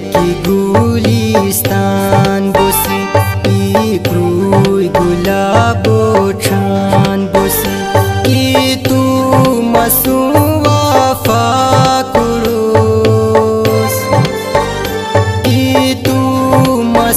की गुलिस्तान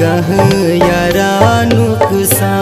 गह गुकुसा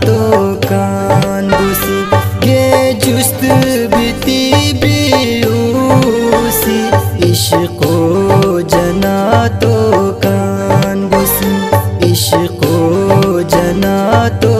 तो कान कांदुसी के जुस्त बिती बेऊसी इश्को जना तो कान कांदुसी इश्को जना तो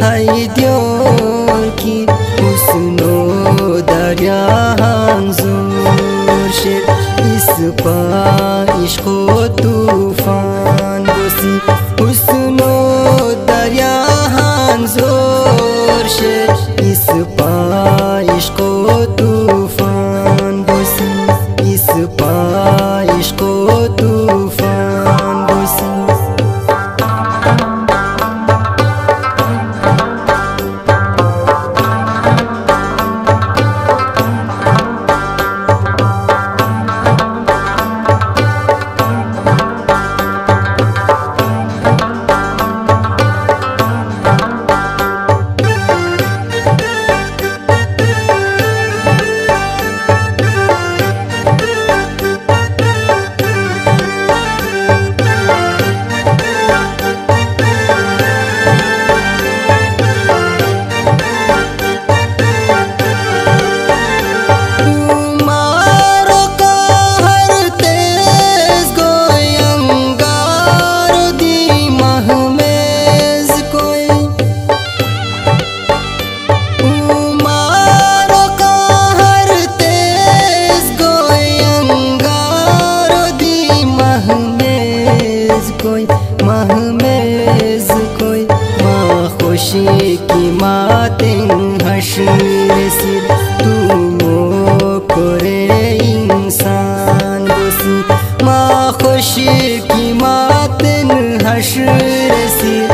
hay diyor ki Husnu derya hanzur şer İspa işkotu खुशी की मातें हसी सिर तू करे इंसान। बसी माँ खुशी की मातें सिर